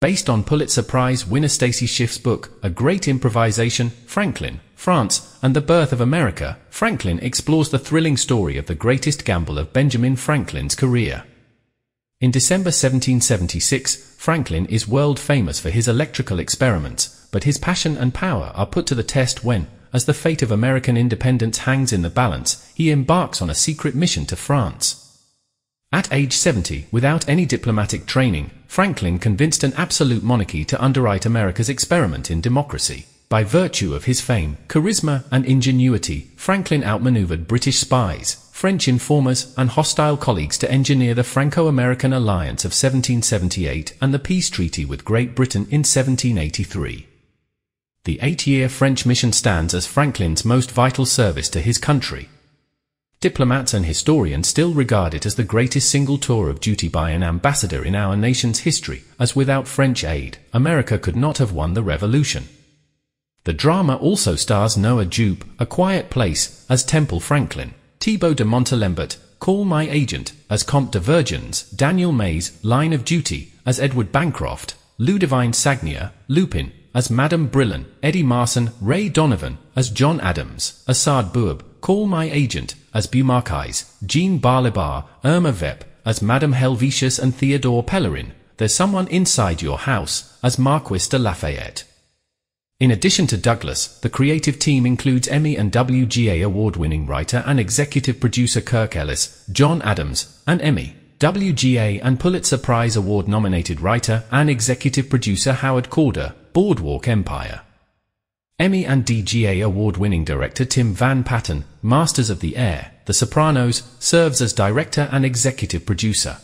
Based on Pulitzer Prize winner Stacy Schiff's book, A Great Improvisation, Franklin, France, and the Birth of America, Franklin explores the thrilling story of the greatest gamble of Benjamin Franklin's career. In December 1776, Franklin is world famous for his electrical experiments, but his passion and power are put to the test when, as the fate of American independence hangs in the balance, he embarks on a secret mission to France. At age 70, without any diplomatic training, Franklin convinced an absolute monarchy to underwrite America's experiment in democracy. By virtue of his fame, charisma, and ingenuity, Franklin outmaneuvered British spies, French informers, and hostile colleagues to engineer the Franco-American alliance of 1778 and the peace treaty with Great Britain in 1783. The eight-year French mission stands as Franklin's most vital service to his country, Diplomats and historians still regard it as the greatest single tour of duty by an ambassador in our nation's history, as without French aid, America could not have won the revolution. The drama also stars Noah Jupe, A Quiet Place, as Temple Franklin, Thibaut de Montalembert, Call My Agent, as Comte de Vergennes, Daniel Mays, Line of Duty, as Edward Bancroft, Ludivine Sagnier, Lupin, as Madame Brillon, Eddie Marsan, Ray Donovan, as John Adams, Assaad Bouab, Call My Agent, as Beaumarchais, Jean Balibar, Irma Vep, as Madame Helvetius and Theodore Pellerin, There's Someone Inside Your House, as Marquis de Lafayette. In addition to Douglas, the creative team includes Emmy and WGA award-winning writer and executive producer Kirk Ellis, John Adams, and Emmy, WGA and Pulitzer Prize award-nominated writer and executive producer Howard Korder, Boardwalk Empire. Emmy and DGA award-winning director Tim Van Patten, Masters of the Air, The Sopranos, serves as director and executive producer.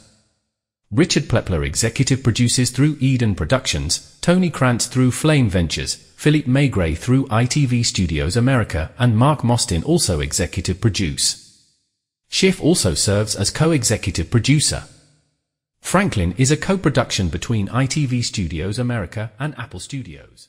Richard Plepler executive produces through Eden Productions, Tony Krantz through Flame Ventures, Philippe Maigret through ITV Studios America, and Mark Mostyn also executive produce. Schiff also serves as co-executive producer. Franklin is a co-production between ITV Studios America and Apple Studios.